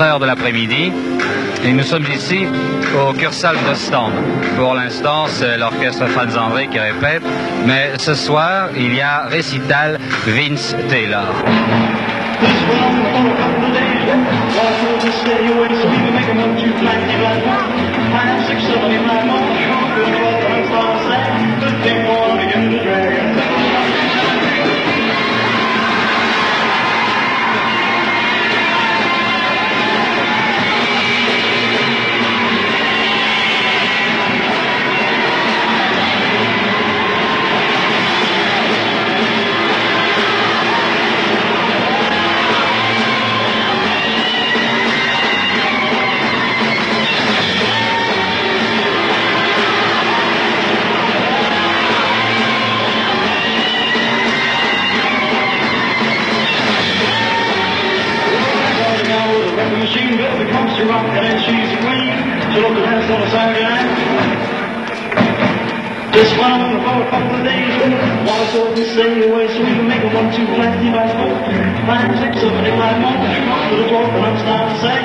heures de l'après-midi. Et nous sommes ici au Cursal d'Ostende. Pour l'instant, c'est l'orchestre Franz André qui répète. Mais ce soir, il y a récital Vince Taylor. Machine built the coaster rock and then she's queen. She looked the rest on a Saturday night. Just went on for a couple of days. Wanna go and stay away so we can make a one, two, plenty by four. Five, six, seven, eight, nine. To the twelfth and I'm starting to say.